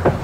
Thank you.